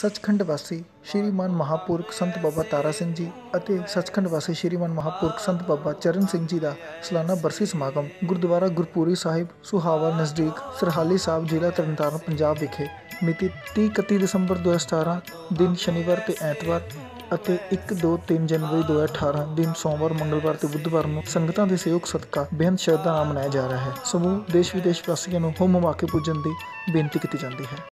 ਸੱਚਖੰਡ ਵਾਸੀ ਸ਼੍ਰੀਮਾਨ ਮਹਾਪੁਰਖ ਸੰਤ ਬਾਬਾ ਤਾਰਾ ਸਿੰਘ ਜੀ ਅਤੇ ਸੱਚਖੰਡ ਵਾਸੀ ਸ਼੍ਰੀਮਾਨ ਮਹਾਪੁਰਖ ਸੰਤ ਬਾਬਾ ਚਰਨ ਸਿੰਘ ਜੀ ਦਾ ਸਾਲਾਨਾ ਬਰਸੀ ਸਮਾਗਮ ਗੁਰਦੁਆਰਾ ਗੁਰਪੂਰੀ ਸਾਹਿਬ, ਸੁਹਾਵਾ, ਨਜ਼ਦੀਕ ਸਰਹਾਲੀ ਸਾਹਿਬ, ਜ਼ਿਲ੍ਹਾ ਤਰਨਤਾਰਨ, ਪੰਜਾਬ ਵਿਖੇ ਮਿਤੀ 30 31 ਦਸੰਬਰ 2017 ਦਿਨ ਸ਼ਨੀਵਾਰ ਤੇ ਐਤਵਾਰ ਅਤੇ 1 2 3 ਜਨਵਰੀ 2018 ਦਿਨ ਸੋਮਵਾਰ, ਮੰਗਲਵਾਰ ਤੇ ਬੁੱਧਵਾਰ ਨੂੰ ਸੰਗਤਾਂ ਦੇ ਸਹਿਯੋਗ ਸਦਕਾ ਬੇਹੰਦ ਸ਼ਰਧਾ ਨਾਲ ਮਨਾਇਆ ਜਾ ਰਿਹਾ ਹੈ। ਸਮੂਹ ਦੇਸ਼ ਵਿਦੇਸ਼ ਵਾਸੀਆਂ ਨੂੰ ਹੁਮ ਮਵਾ ਕੇ ਪੁੱਜਣ ਦੀ ਬੇਨਤੀ ਕੀਤੀ ਜਾਂਦੀ ਹੈ।